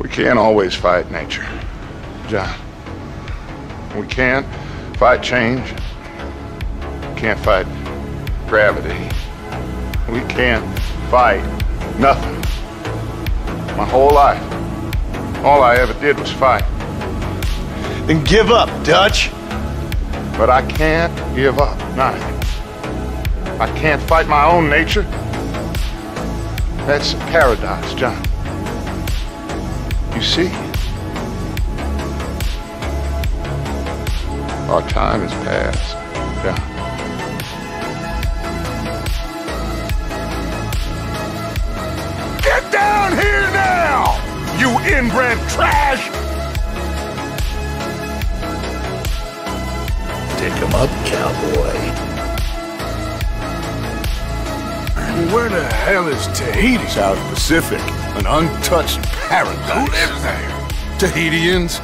We can't always fight nature, John. We can't fight change. We can't fight gravity. We can't fight nothing. My whole life, all I ever did was fight. Then give up, Dutch. But I can't give up, neither. I can't fight my own nature. That's a paradox, John. You see? Our time has passed, John. Get down here now, you inbred trash! Take him up, cowboy. Where the hell is Tahiti? South Pacific, an untouched paradise. Who lives there? Tahitians,